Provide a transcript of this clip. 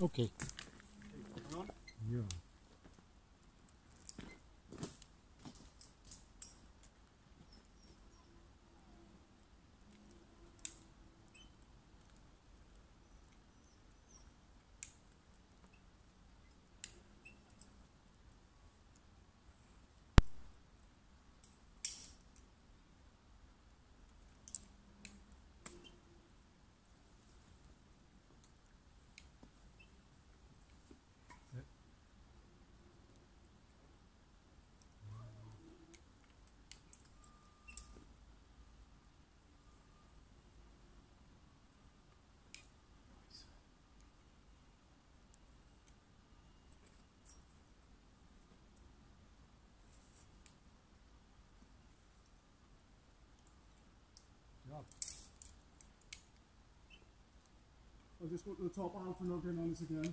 Okay. Ja. Job. I'll just go to the top half and look in on this again.